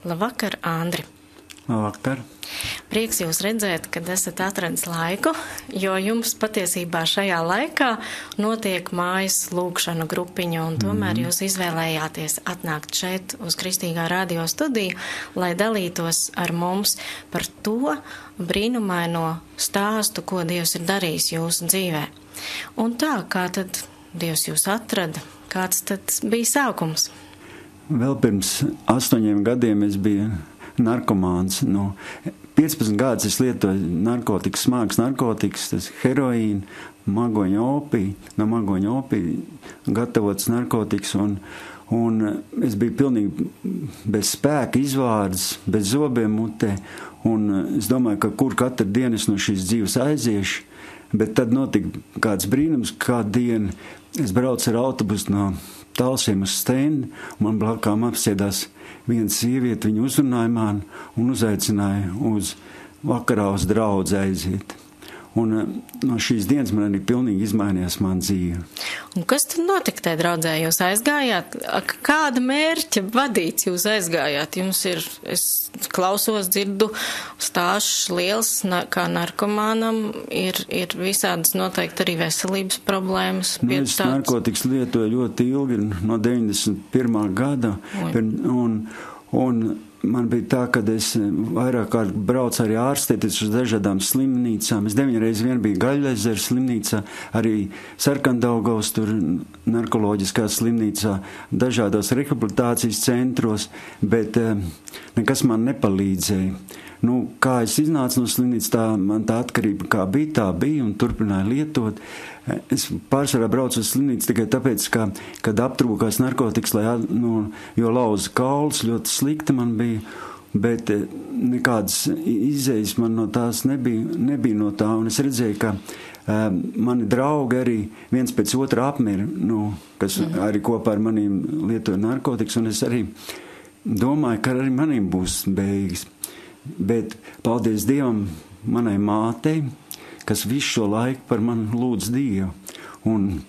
Labvakar, Andri! Labvakar! Prieks jūs redzēt, kad esat atradis laiku, jo jums patiesībā šajā laikā notiek mājas lūkšanu grupiņu, un tomēr mm. jūs izvēlējāties atnākt šeit uz Kristīgā radio studiju, lai dalītos ar mums par to brīnumaino stāstu, ko Dievs ir darījis jūsu dzīvē. Un tā, kā tad Dievs jūs atrada, kāds tad bija sākums? Vēl pirms astoņiem gadiem es biju narkomāns. No 15 gadus es lietoju narkotikas, smagas narkotikas, tas heroīnu, magoņu opiju, no magoņu opiju gatavots narkotikas. Un, un es biju pilnīgi bez spēka, izvārds, bez zobiem mutē. Un es domāju, ka kur katru dienu es no šīs dzīves aiziešu. Bet tad notika kāds brīnums, kādu dienu es braucu ar autobusu no talsiem uz stēnu, man blakām apsēdās viena sieviete, viņa uzrunāja mani un uzaicināja uz vakarā uz draudzi aiziet. Un eh, no šīs dienas man arī pilnīgi izmainījās mana dzīve. Un kas tad notika tajā draudzē? Jūs aizgājāt, kāda mērķa vadīts jūs aizgājāt? Jums ir, es klausos, dzirdu stāšs liels, kā narkomānam, ir, ir visādas noteikti arī veselības problēmas. Nu, es tāds... narkotikas lietoju ļoti ilgi, no 91. gada. Un, un, un man bija tā, ka es vairāk kārt braucu arī ārstēties uz dažādām slimnīcām. Es deviņreiz vien biju Gaļaizera slimnīcā, arī Sarkandaugaus tur narkoloģiskā slimnīcā, dažādos rehabilitācijas centros, bet eh, nekas man nepalīdzēja. Nu, kā es iznācu no slimnīcas, tā man tā atkarība kā bija, tā bija un turpināju lietot. Es pārsvarā braucu uz slimnīcu tikai tāpēc, ka, kad aptrūkās narkotikas, lai, nu, jo lauza kauls ļoti slikti man bija. Bet eh, nekādas izējas man no tās nebija, nebija no tā. Un es redzēju, ka um, mani draugi arī viens pēc otra apmira, nu, kas mhm. arī kopā ar maniem lietoja narkotikas. Un es arī domāju, ka arī manim būs beigas. Bet paldies Dievam, manai mātei, kas visu šo laiku par mani lūdz Dievu. Un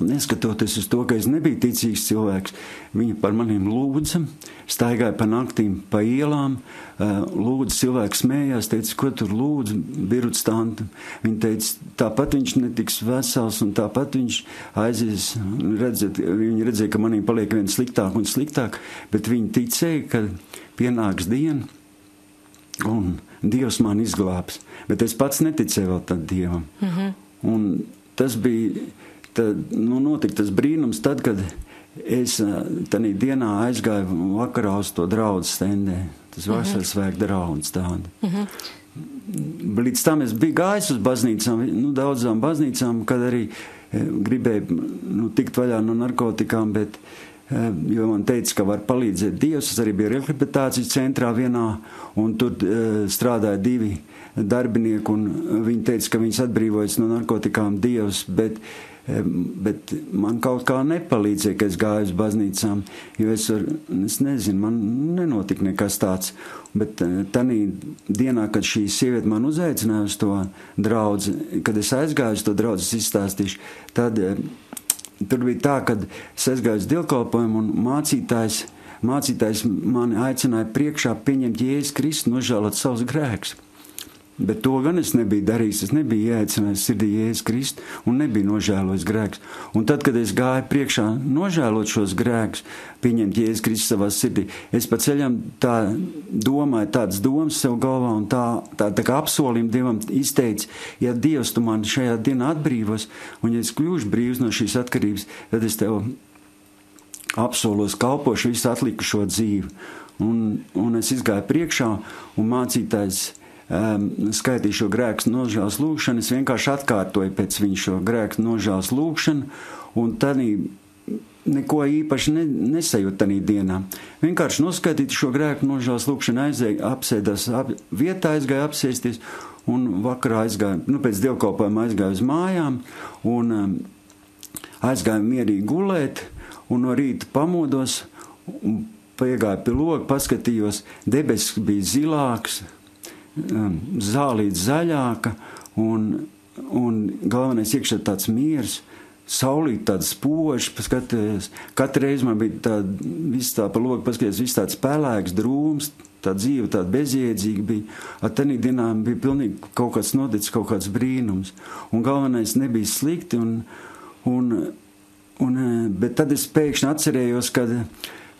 neskatoties uz to, ka es nebiju ticīgs cilvēks, viņa par maniem lūdza, staigāja pa naktīm, pa ielām, lūdza, cilvēks smējās, teica, ko tur lūdzu, biruts tanta. Viņa teica, tāpat viņš netiks vesels, un tāpat viņš aizies, redzēt, viņa redzēja, ka manī paliek vien sliktāk un sliktāk, bet viņa ticēja, ka pienāks diena, un Dievs man izglābs. Bet es pats neticēju vēl tam Dievam. Mm -hmm. Un tas bija, tad, nu, notika tas brīnums tad, kad es tajā dienā aizgāju vakarā uz to draugu stendē. Tas vasaras mm -hmm. svēk draugs tādu. Mm -hmm. Līdz tam es biju gājis uz baznīcām, nu, daudzām baznīcām, kad arī gribēju nu, tikt vaļā no narkotikām, bet uh, jo man teica, ka var palīdzēt Dievs. Es arī biju rehabilitācijas centrā vienā, un tur uh, strādāja divi darbinieki, un viņi teica, ka viņas atbrīvojas no narkotikām Dievs, bet, bet man kaut kā nepalīdzēja, ka es gāju uz baznīcām, jo es, ar, es nezinu, man nenotika nekas tāds. Bet tajā dienā, kad šī sieviete man uzaicināja uz to draugu, kad es aizgāju uz to draugu, es izstāstīšu, tad Tur bija tā, ka es aizgāju uz dievkalpojumu un mācītājs, mācītājs mani aicināja priekšā pieņemt Jēzus Kristu, nožēlot savus grēkus. Bet to gan es nebiju darījis. Es nebiju ieaicinājis sirdī Jēzus Kristu un nebiju nožēlojis grēkus. Un tad, kad es gāju priekšā nožēlot šos grēkus, pieņemt Jēzus Kristu savā sirdī, es pa ceļam tā domāju, tādas domas sev galvā un tā, tā, tā kā apsolījumu Dievam izteicu, ja Dievs tu mani šajā dienā atbrīvos, un ja es kļūšu brīvs no šīs atkarības, tad es tev apsolos kalpošu visu atlikušo dzīvi. Un, un es izgāju priekšā, un mācītājs skaitīju šo grēku nožēlas lūgšanu, es vienkārši atkārtoju pēc viņa šo grēku nožēlas lūgšanu, un tad neko īpaši ne, nesajūtu tajā dienā. Vienkārši noskaidīt šo grēku nožēlas lūgšanu, aizēju, apsēdās ap, vietā, aizgāju apsēsties, un vakarā aizgāju, nu pēc dievkalpojuma aizgāju uz mājām, un aizgāju mierīgi gulēt, un no rīta pamodos, un piegāju pie loga, paskatījos, debesis bija zilāks, Um, zālīte zaļāka un, un galvenais iekšā tāds miers. saulīt tāda spoža, paskatījos, katru reizi man bija tāda, viss tā pa logu paskatījos, viss tāds pelēks, drūms, tā dzīve tāda bezjēdzīga bija. Ar tenī dienām bija pilnīgi kaut kāds noticis, kaut kāds brīnums. Un galvenais nebija slikti, un, un, un, bet tad es pēkšņi atcerējos, kad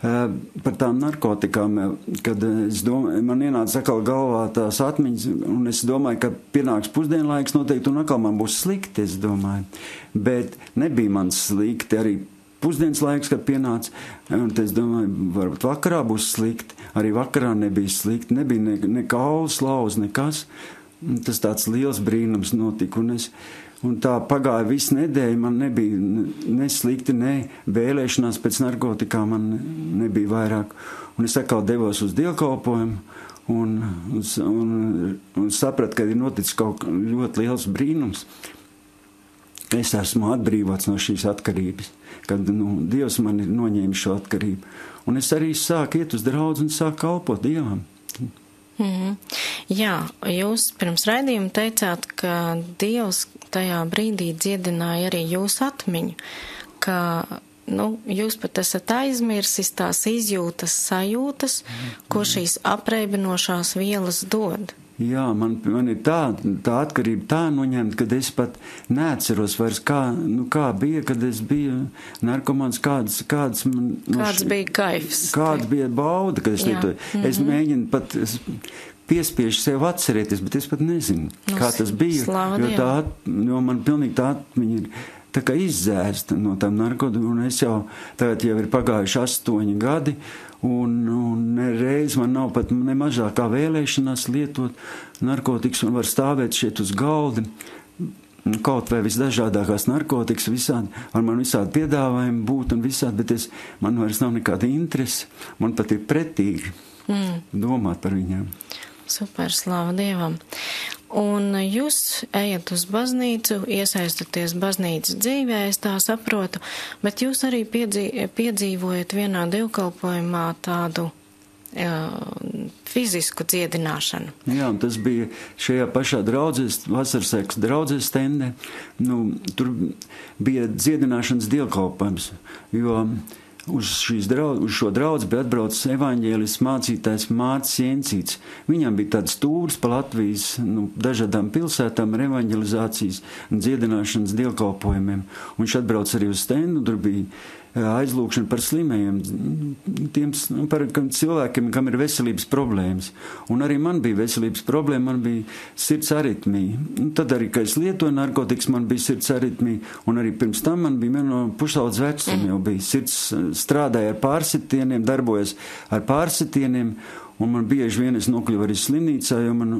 par tām narkotikām, kad domāju, man ienāca atkal galvā tās atmiņas, un es domāju, ka pienāks pusdienlaiks noteikti, un atkal man būs slikti, es domāju. Bet nebija man slikti arī pusdienas laiks, kad pienāca, un es domāju, varbūt vakarā būs slikti, arī vakarā nebija slikti, nebija ne, ne kaulas lauz, nekas. Tas tāds liels brīnums notika, un es, Un tā pagāja visu nedēļu, man nebija ne slikti, ne vēlēšanās pēc narkotikām, man nebija vairāk. Un es atkal devos uz dievkalpojumu un, un, un sapratu, ka ir noticis kaut kas ļoti liels brīnums. Es esmu atbrīvots no šīs atkarības, kad nu, Dievs man ir noņēmis šo atkarību. Un es arī sāku iet uz draugu un sāku kalpot Dievam. Mm -hmm. Jā, jūs pirms raidījuma teicāt, ka Dievs tajā brīdī dziedināja arī jūsu atmiņu, ka nu, jūs pat esat aizmirsis tās izjūtas, sajūtas, ko šīs apreibinošās vielas dod. Jā, man, man ir tā, tā atkarība tā noņemta, ka es pat neatceros vairs, kā, nu, kā bija, kad es biju narkomāns, kāds, kāds, man, nu, kāds bija kaifs. Kāda bija bauda, kad es lietoju. Mm -hmm. Es mhm. mēģinu pat es piespiežu sev atcerēties, bet es pat nezinu, no, kā tas bija. Jo, tā, jo man pilnīgi tā atmiņa ir tā kā izzēsta no tām narkotikām, un es jau tagad jau ir pagājuši astoņi gadi, Un, un reiz man nav pat ne mazākā vēlēšanās lietot narkotikas un var stāvēt šeit uz galda. Kaut vai visdažādākās narkotikas, visādi, ar man visādi piedāvājumi būt un visādi, bet es, man vairs nav nekāda interese. Man pat ir pretīgi mm. domāt par viņiem. Super, slāva Dievam. Un jūs ejat uz baznīcu, iesaistaties baznīcas dzīvē, es tā saprotu, bet jūs arī piedzīv, piedzīvojat vienā dievkalpojumā tādu fizisku dziedināšanu. Jā, tas bija šajā pašā draudzes, vasarsēks draudzes stendē. Nu, tur bija dziedināšanas dievkalpojums, jo uh, Uz, draudz, uz šo draugu bija atbraucis evaņģēlis mācītājs Mārcis Jensīts. Viņam bija tāds stūris pa Latvijas nu, dažādām pilsētām ar evaņģelizācijas un dziedināšanas dievkalpojumiem. Un viņš atbrauc arī uz stendu, tur bija aizlūgšana par slimajiem, tiem nu, par cilvēkiem, kam ir veselības problēmas. Un arī man bija veselības problēma, man bija sirds aritmija. Un tad arī, kad es lietoju narkotikas, man bija sirds aritmija, un arī pirms tam man bija no pusaudz vecuma jau bija sirds strādāja ar pārsitieniem, darbojas ar pārsitieniem. Un man bieži vien es nokļuvu arī slimnīcā, jo man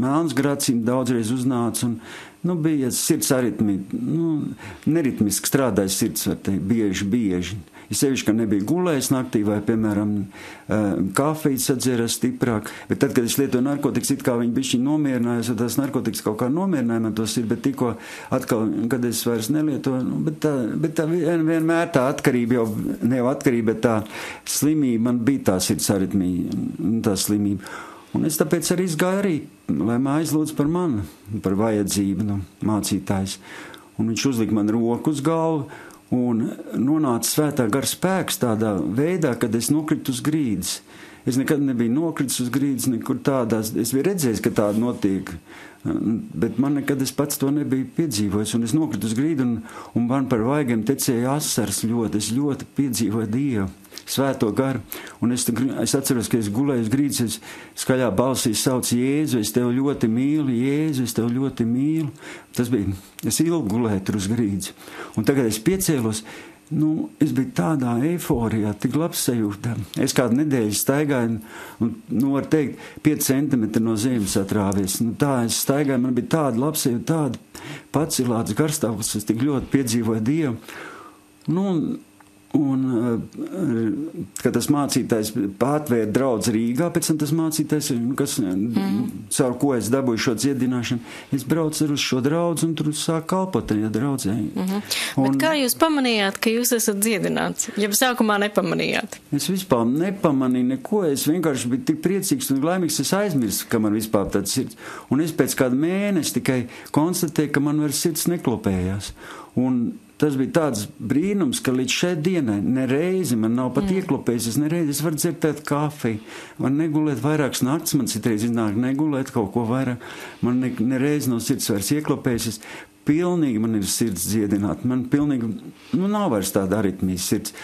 melns grācīm daudzreiz uznāca. Un, nu, bija sirds aritmija, nu, neritmiski strādāja sirds, teikt, bieži, bieži. Ir sevišķi, ka nebija gulējis naktī vai, piemēram, kafiju sadzēras stiprāk, bet tad, kad es lietoju narkotikas, it kā viņi bišķi nomierinājās, jo tās narkotikas kaut kā nomierināja man tos ir, bet tikko atkal, kad es vairs nelietoju, nu, bet tā, bet tā vienmēr tā atkarība jau, ne jau atkarība, bet tā slimība, man bija tā sirds aritmija, tā slimība. Un es tāpēc arī gāju arī, lai mājas lūdz par mani, par vajadzību, nu, mācītājs. Un viņš uzlika man roku uz galvu un nonāca svētā gara spēks tādā veidā, kad es nokritu uz grīdas. Es nekad nebiju nokritis uz grīdas, nekur tādās. Es biju redzējis, ka tāda notiek, bet man nekad es pats to nebiju piedzīvojis. Un es nokritu uz grīdu, un, un man par vaigiem tecēja asars ļoti. Es ļoti piedzīvoju Dievu svēto garu. Un es, es atceros, ka es gulēju uz grīdas, es skaļā balsī saucu Jēzu, es tevi ļoti mīlu, Jēzu, es tevi ļoti mīlu. Tas bija, es ilgi gulēju tur uz grīdas. Un tagad es piecēlos. Nu, es biju tādā eiforijā, tik labs sajūta. Es kādu nedēļu staigāju, un, nu, var teikt, 5 centimetri no zemes atrāvies. Nu, tā es staigāju, man bija tāda labsajūta, tāda pacilāts garstāvoklis, es tik ļoti piedzīvoju Dievu. Nu, Un, eh, kad tas mācītājs pārtvēra draugu Rīgā, pēc tam tas mācītājs, kas, mm. caur ko es dabūju šo dziedināšanu, es braucu uz šo draugu un tur sāku kalpot tajā draudzē. Mm -hmm. un, Bet kā jūs pamanījāt, ka jūs esat dziedināts? Ja sākumā nepamanījāt? Es vispār nepamanīju neko, es vienkārši biju tik priecīgs un laimīgs, es aizmirsu, ka man vispār tāds sirds. Un es pēc kāda mēneša tikai konstatēju, ka man vairs sirds neklopējās. Un tas bija tāds brīnums, ka līdz šai dienai nereizi man nav pat mm. ieklopējis, es nereizi es varu tādu kafiju, man negulēt vairākas nakts, man citreiz iznāk negulēt kaut ko vairāk, man ne, nereizi no sirds vairs ieklopējis, es pilnīgi man ir sirds dziedināta. Man pilnīgi, nu, nav vairs tāda aritmijas sirds,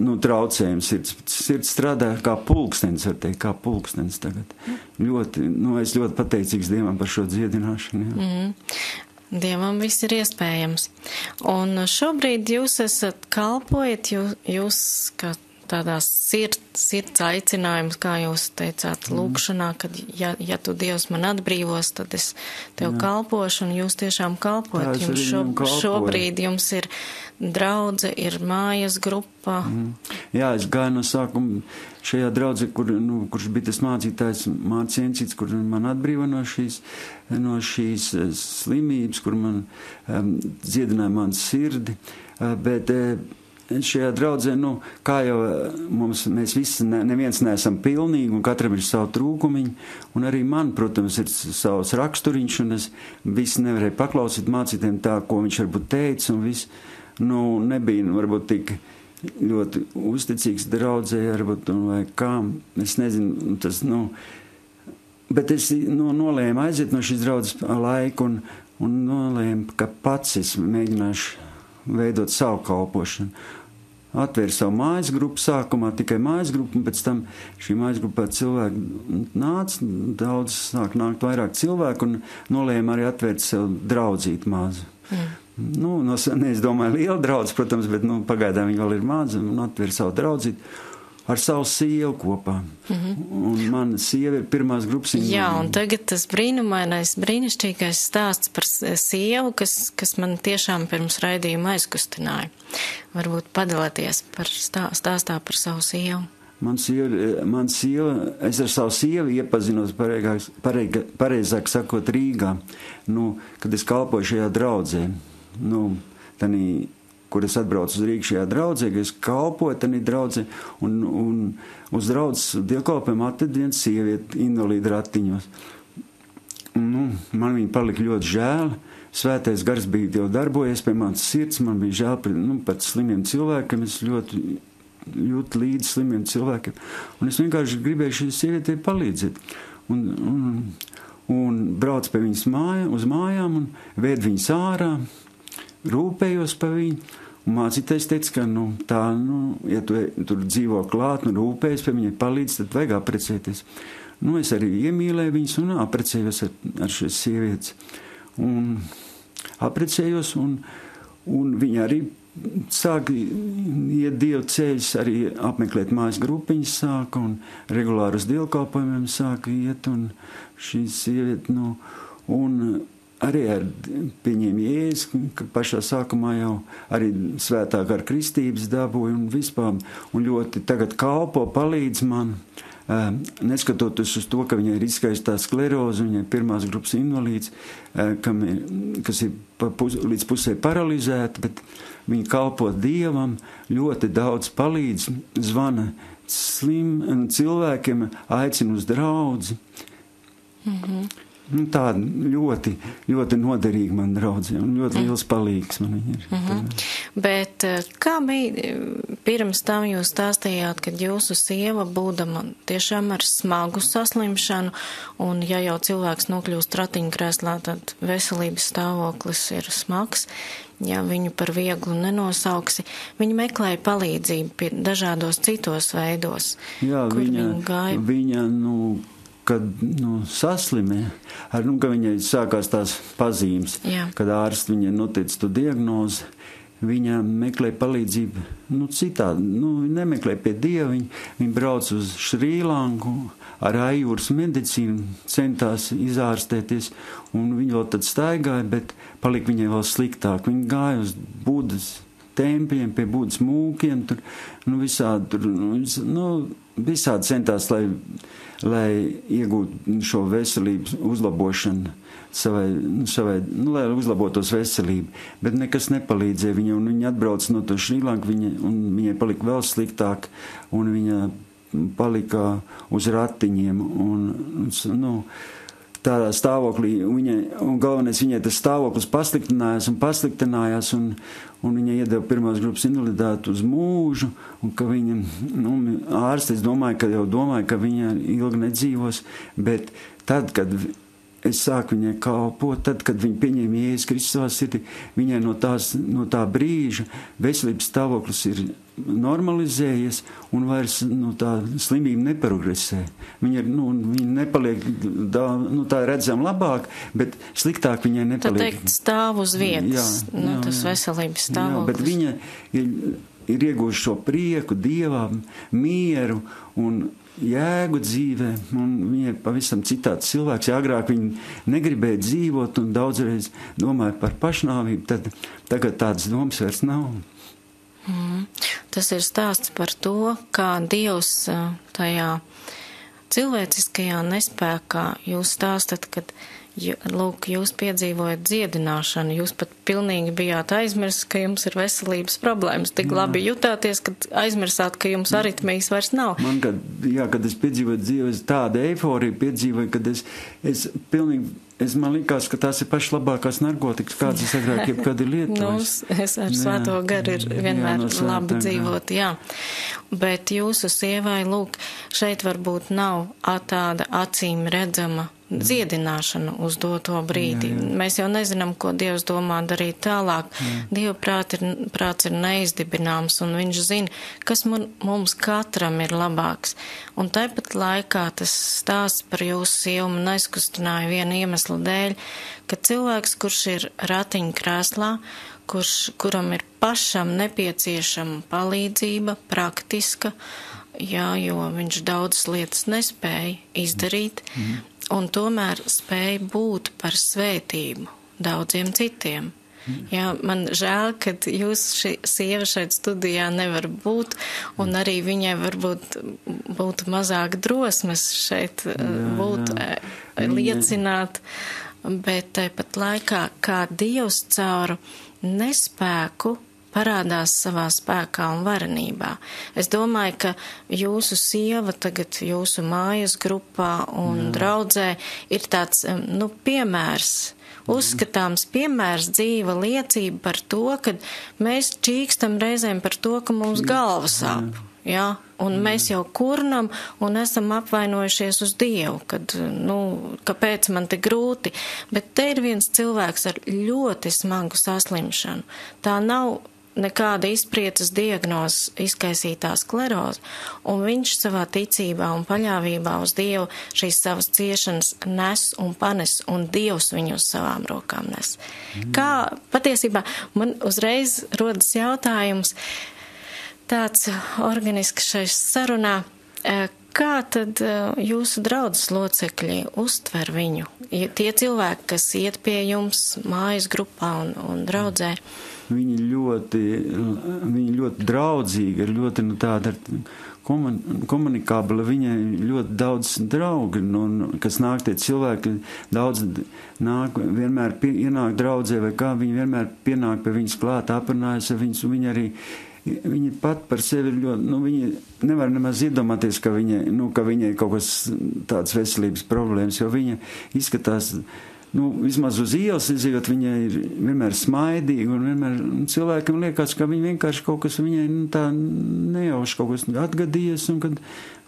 nu, traucējuma sirds. Sirds strādā kā pulkstenis, var teikt, kā pulkstenis tagad. Ļoti, nu, es ļoti pateicīgs Dievam par šo dziedināšanu. Jā. Mm. Dievam viss ir iespējams. Un šobrīd jūs esat kalpojat, jūs, jūs kā tādās sirds, sirds aicinājums, kā jūs teicāt, mm. lūkšanā, kad ja, ja tu Dievs man atbrīvos, tad es tev Jā. kalpošu, un jūs tiešām kalpojat. Jums šo, šobrīd jums ir draudze, ir mājas grupa. Mm. Jā, es gāju no sākuma šajā draudzē, kur, nu, kurš bija tas mācītājs, māciencīts, kur man atbrīva no šīs, no šīs eh, slimības, kur man um, dziedināja man sirdi. Uh, bet, uh, šajā draudzē, nu, kā jau eh, mums, mēs visi, ne, neviens neesam pilnīgi, un katram ir savu trūkumiņu, un arī man, protams, ir savs raksturiņš, un es visi nevarēju paklausīt mācītiem tā, ko viņš varbūt teica, un viss, nu, nebija, nu, varbūt tik ļoti uzticīgs draudzē, varbūt, un vai kā, es nezinu, tas, nu, bet es, nu, nolēmu aiziet no šīs draudzes laiku, un, un nolēmu, ka pats es mēģināšu veidot savu kalpošanu atvēra savu mājas grupu, sākumā tikai mājas grupu, un pēc tam šī mājas grupā cilvēki nāca, daudz sāk nākt vairāk cilvēku, un nolēma arī atvērt sev draudzīt mazu. Mm. Nu, no, es domāju, liela draudz, protams, bet nu, pagaidām viņi vēl ir maza un atvēra savu draudzīt ar savu sievu kopā. Mm -hmm. Un mana sieva ir pirmās grupas invalīda. Jā, un tagad tas brīnumainais, brīnišķīgais stāsts par sievu, kas, kas man tiešām pirms raidījuma aizkustināja. Varbūt padalāties par stā, stāstā par savu sievu. Man sieva, man sieva, es ar savu sievu iepazinos, pareigāk, pareigāk, pareizāk sakot, Rīgā, nu, kad es kalpoju šajā draudzē. Nu, tanī, kur es atbraucu uz Rīgā šajā draudzē, ka es kalpoju tajā draudzē, un, un uz draudzes dievkalpēm atved viena sieviete invalīda ratiņos. Nu, man viņa palika ļoti žēl. Svētais gars bija jau darbojies pie manas sirds, man bija žēl par, nu, par slimiem cilvēkiem. Es ļoti jūtu līdzi slimiem cilvēkiem. Un es vienkārši gribēju šai sievietei palīdzēt. Un, un, un braucu pie viņas māja, uz mājām un vēd viņas ārā rūpējos par viņu. Mācītājs teica, ka, nu, tā, nu, ja tu tur dzīvo klāt, nu, rūpējas par viņai palīdz, tad vajag apprecēties. Nu, es arī iemīlēju viņus un apprecējos ar, ar šīs sievietes. Un apprecējos, un, un viņa arī sāka iet dievu ceļus, arī apmeklēt mājas grupiņas sāka un regulārus dievkalpojumiem sāka iet, un šī sieviete, nu, un arī ar pieņēmu jēzu, ka pašā sākumā jau arī svētāk ar kristības dabūju un vispār, un ļoti tagad kalpo, palīdz man, neskatoties uz to, ka viņai ir izskaistā skleroze, viņai ir pirmās grupas invalīds, kam ir, kas ir pus, līdz pusē paralizēta, bet viņa kalpo Dievam, ļoti daudz palīdz, zvana slim cilvēkiem, aicina uz draudzi. Mm -hmm. Nu, tā ļoti, ļoti noderīga man draudzene un ļoti liels palīgs man ir. Mm -hmm. Bet eh, kā bija pirms tam jūs stāstījāt, kad jūsu sieva būdama tiešām ar smagu saslimšanu un ja jau cilvēks nokļūst ratiņkrēslā, tad veselības stāvoklis ir smags. Ja viņu par vieglu nenosauksi, viņa meklēja palīdzību dažādos citos veidos. Jā, viņa, viņa gāja. Viņa, nu, kad nu, saslimē, ar, nu, ka viņai sākās tās pazīmes, Jā. kad ārsts viņai noteica to diagnozi. Viņa meklē palīdzību nu, citādi. Nu, viņa nemeklē pie dieva. Viņa, viņa brauc uz Šrīlanku ar ajūras medicīnu, centās izārstēties. Viņa vēl tad staigāja, bet palika viņai vēl sliktāk. Viņa gāja uz Budas tempļiem, pie Budas mūkiem. Tur, nu, visādi, tur, nu, nu, visādi centās, lai lai iegūtu šo veselības uzlabošanu, savai, nu, savai, nu, lai uzlabotos veselība. Bet nekas nepalīdzēja viņai, viņa atbrauca no to Šrilanku, viņa, un viņai palika vēl sliktāk, un viņa palika uz ratiņiem. Un, nu, tādā stāvoklī, viņa, un galvenais viņai tas stāvoklis pasliktinājās un pasliktinājās, un, un viņa iedeva pirmās grupas invaliditāti uz mūžu, viņa, nu, ārsti, es domāju, ka jau domāju, ka viņa ilgi nedzīvos, bet tad, kad es sāku viņai kalpot, tad, kad viņa pieņēma Jēzus Kristus savā sirdī, viņai no, tās, no tā brīža veselības stāvoklis ir normalizējies un vairs nu, tā slimība neprogresē. Viņa, nu, viņa nepaliek tā, nu, tā redzam labāk, bet sliktāk viņai nepaliek. Tā teikt stāv uz vietas, jā, nu, jā, tas jā. veselības stāvoklis. Jā, bet viņa ir, ir ieguvuši šo prieku, dievām, mieru un jēgu dzīvē, un viņa ir pavisam citāds cilvēks. Ja agrāk viņa negribēja dzīvot un daudzreiz domāja par pašnāvību, tad tagad tādas domas vairs nav. Mm. Tas ir stāsts par to, kā Dievs tajā cilvēciskajā nespējā jūs stāstat, kad lūk, jūs piedzīvojat dziedināšanu, jūs pat pilnīgi bijāt aizmirsis, ka jums ir veselības problēmas. Tik jā. labi jutāties, ka aizmirsāt, ka jums aritmijas vairs nav. Man, kad, jā, kad es piedzīvoju dzīves tādu eifóriju, piedzīvoju, kad es, es pilnīgi Es man liekas, ka tās ir pašas labākās narkotikas, kādas es agrāk jebkad ir lietojis. nu, es ar svēto garu ir vienmēr jā, no labi dzīvot, jā. Bet jūsu sievai, lūk, šeit varbūt nav tāda acīm redzama dziedināšanu uz doto brīdi. Jā, jā. Mēs jau nezinām, ko Dievs domā darīt tālāk. Jā. Dieva prāt ir, prāts ir neizdibināms, un viņš zina, kas man, mums katram ir labāks. Un tāpat laikā tas stāsts par jūsu sievu man aizkustināja vienu iemeslu dēļ, ka cilvēks, kurš ir ratiņkrēslā, kurš, kuram ir pašam nepieciešama palīdzība, praktiska, jā, jo viņš daudzas lietas nespēja izdarīt, mm un tomēr spēja būt par svētību daudziem citiem. Jā, man žēl, ka jūs šī sieva šeit studijā nevar būt, un arī viņai varbūt būtu mazāk drosmes šeit jā, būt, jā. Eh, liecināt, bet tāpat laikā, kā Dievs caur nespēku parādās savā spēkā un varenībā. Es domāju, ka jūsu sieva tagad jūsu mājas grupā un Jā. draudzē ir tāds, nu, piemērs. Uzskatāms piemērs dzīva liecība par to, ka mēs čīkstam reizēm par to, ka mums galva sāp. Jā, un mēs jau kurnam un esam apvainojušies uz Dievu, kad, nu, kāpēc man te grūti, bet te ir viens cilvēks ar ļoti smagu saslimšanu. Tā nav nekāda izpriecas diagnozes izkaisītā skleroze, un viņš savā ticībā un paļāvībā uz Dievu šīs savas ciešanas nes un panes, un Dievs viņu uz savām rokām nes. Mm. Kā patiesībā man uzreiz rodas jautājums, tāds organisks šai sarunā, e, kā tad e, jūsu draudzes locekļi uztver viņu? Tie cilvēki, kas iet pie jums mājas grupā un, un draudzē. Mm Viņa ļoti, viņa ļoti draudzīga, ir ļoti nu, tāda komun, komunikabla. Viņai ļoti daudz draugi, nu, kas nāk tie cilvēki, daudz nāk, vienmēr pie, ienāk draudzē vai kā, viņi vienmēr pienāk pie viņas klāt, aprunājas ar viņas, un viņa arī viņa pat par sevi ļoti, nu, viņa nevar nemaz iedomāties, ka viņai, nu, ka viņai kaut kas tāds veselības problēmas, jo viņa izskatās nu, vismaz uz ielas izjūt, viņa ir vienmēr smaidīga vienmēr un cilvēkam liekas, ka viņa vienkārši kaut kas viņai nu, nejauši kaut kas atgadījies un kad,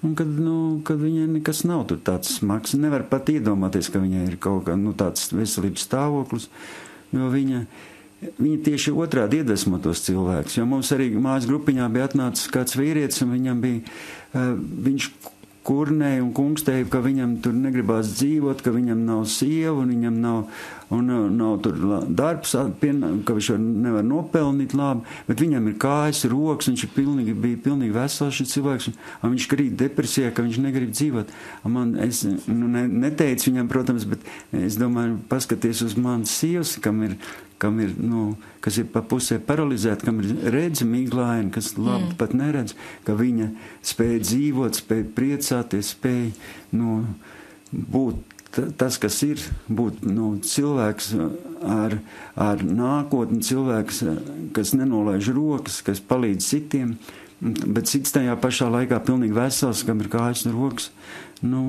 un kad, nu, kad viņai nekas nav tāds smags. Nevar pat iedomāties, ka viņai ir kaut kā, nu, tāds veselības stāvoklis, jo viņa, viņa tieši otrādi iedvesmo tos cilvēkus, jo mums arī mājas grupiņā bija atnācis kāds vīrietis un viņam bija, uh, viņš kurnēja un kungstēja, ka viņam tur negribās dzīvot, ka viņam nav sieva un viņam nav, un nav, nav tur darbs, ka viņš nevar nopelnīt labi, bet viņam ir kājas, rokas, viņš ir pilnīgi, bija pilnīgi vesels šis cilvēks, un viņš krīt depresijā, ka viņš negrib dzīvot. Un man, es nu, ne, neteicu viņam, protams, bet es domāju, paskaties uz manas sievas, kam ir kam ir, nu, kas ir pa pusē paralizēta, kam ir redzi miglaini, kas labi mm. pat neredz, ka viņa spēja dzīvot, spēja priecāties, spēja, nu, būt tas, kas ir, būt nu, cilvēks ar, ar nākotni, cilvēks, kas nenolaiž rokas, kas palīdz citiem, bet cits tajā pašā laikā pilnīgi vesels, kam ir kājas un rokas. Nu,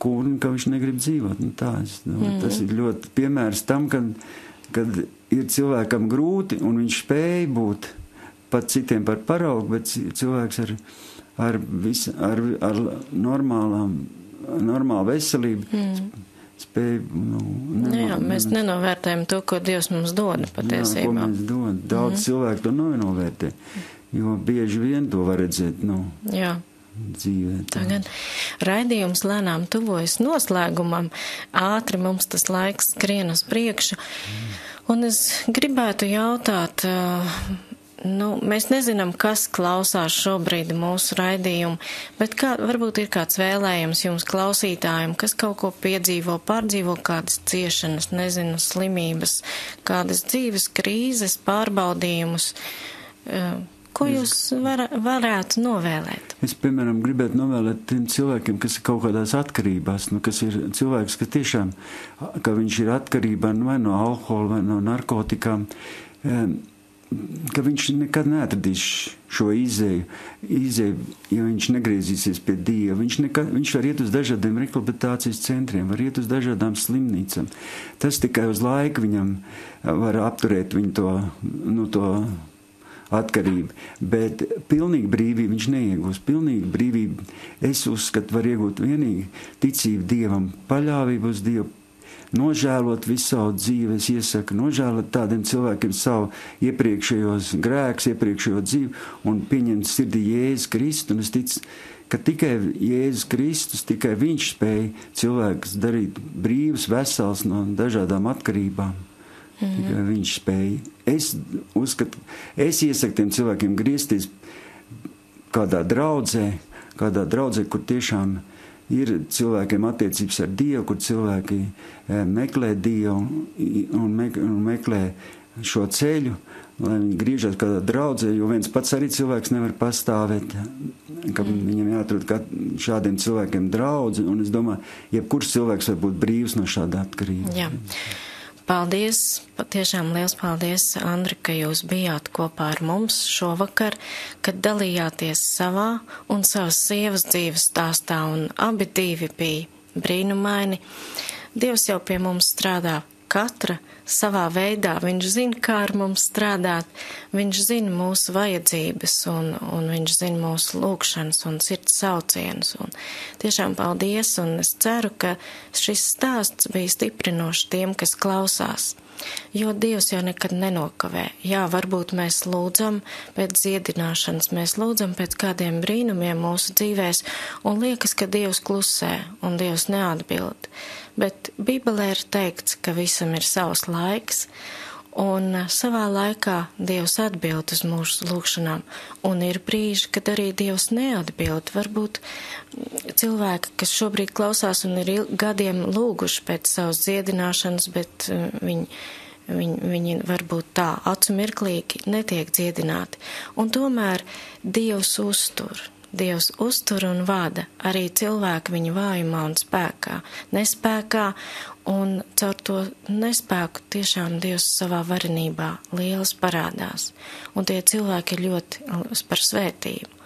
kūrni, ka viņš negrib dzīvot. Nu, tā, es, nu, mm. Tas ir ļoti piemērs tam, kad, kad ir cilvēkam grūti un viņš spēj būt pat citiem par paraugu, bet cilvēks ar, ar, vis, ar, ar normālām, normālu veselību. Mm. Spēj, nu, nu, jā, mēs nenovērtējam to, ko Dievs mums dod patiesībā. Jā, ko mēs dod. Daudz mm. cilvēku to nenovērtē, jo bieži vien to var redzēt. Nu. Jā dzīvē. Tagad raidījums lēnām tuvojas noslēgumam, ātri mums tas laiks skrien uz priekšu, un es gribētu jautāt, nu, mēs nezinām, kas klausās šobrīd mūsu raidījumu, bet kā, varbūt ir kāds vēlējums jums klausītājiem, kas kaut ko piedzīvo, pārdzīvo kādas ciešanas, nezinu, slimības, kādas dzīves krīzes, pārbaudījumus. Ko jūs var, varētu novēlēt? Es, piemēram, gribētu novēlēt tiem cilvēkiem, kas ir kaut kādās atkarībās, nu, kas ir cilvēks, kas tiešām, ka viņš ir atkarībā nu, vai no alkohola vai no narkotikām, ka viņš nekad neatradīs šo izēju, izēju, ja viņš negriezīsies pie Dieva. Viņš, nekad, viņš var iet uz dažādiem rehabilitācijas centriem, var iet uz dažādām slimnīcām. Tas tikai uz laiku viņam var apturēt viņu to, nu, to atkarība. Bet pilnīgi brīvību viņš neiegūs. Pilnīgi brīvību es uzskatu, var iegūt vienīgi ticību Dievam, paļāvību uz Dievu. Nožēlot visu savu dzīvi, es iesaku nožēlot tādiem cilvēkiem savu iepriekšējos grēkus, iepriekšējo dzīvi un pieņemt sirdī Jēzus Kristu. Un es ticu, ka tikai Jēzus Kristus, tikai Viņš spēja cilvēkus darīt brīvus, vesels no dažādām atkarībām. Mm. Tikai viņš spēja. Es uzskatu, es iesaku tiem cilvēkiem griezties kādā draudzē, kādā draudzē, kur tiešām ir cilvēkiem attiecības ar Dievu, kur cilvēki eh, meklē Dievu un, me, un meklē šo ceļu, lai viņi griežas kādā draudzē, jo viens pats arī cilvēks nevar pastāvēt, ka mm. viņam jāatrod šādiem cilvēkiem draudzi, un es domāju, jebkurš cilvēks var būt brīvs no šāda atkarība. Jā. Paldies, patiešām liels paldies, Andri, ka jūs bijāt kopā ar mums šovakar, kad dalījāties savā un savas sievas dzīves stāstā, un abi divi bija brīnumaini. Dievs jau pie mums strādā katra savā veidā. Viņš zina, kā ar mums strādāt, viņš zina mūsu vajadzības un, un viņš zina mūsu lūgšanas un sirds saucienus. Un tiešām paldies, un es ceru, ka šis stāsts bija stiprinošs tiem, kas klausās. Jo Dievs jau nekad nenokavē. Jā, varbūt mēs lūdzam pēc dziedināšanas, mēs lūdzam pēc kādiem brīnumiem mūsu dzīvēs, un liekas, ka Dievs klusē un Dievs neatbild bet Bībelē ir teikts, ka visam ir savs laiks, un savā laikā Dievs atbild uz mūsu lūgšanām, un ir brīži, kad arī Dievs neatbild. Varbūt cilvēki, kas šobrīd klausās un ir gadiem lūguši pēc savas dziedināšanas, bet uh, viņi Viņi, viņi varbūt tā acu mirklīgi netiek dziedināti, un tomēr Dievs uztur. Dievs uztur un vada arī cilvēku viņa vājumā un spēkā, nespēkā, un caur to nespēku tiešām Dievs savā varenībā liels parādās, un tie cilvēki ir ļoti par svētību.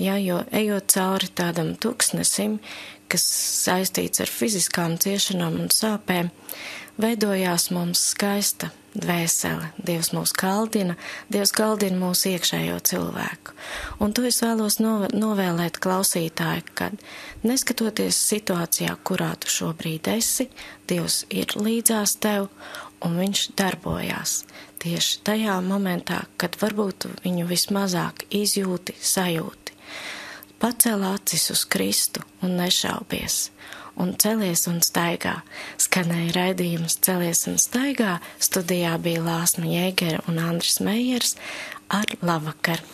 Ja, jo ejot cauri tādam tuksnesim, kas saistīts ar fiziskām ciešanām un sāpēm, veidojās mums skaista dvēsele. Dievs mūs kaldina, Dievs kaldina mūsu iekšējo cilvēku. Un to es vēlos novēlēt klausītāju, kad neskatoties situācijā, kurā tu šobrīd esi, Dievs ir līdzās tev un viņš darbojās tieši tajā momentā, kad varbūt viņu vismazāk izjūti, sajūti. Pacēl acis uz Kristu un nešaubies un celies un staigā. Skanēja raidījums Celies un staigā, studijā bija Lāsma Jēgera un Andris Meijers ar labvakar!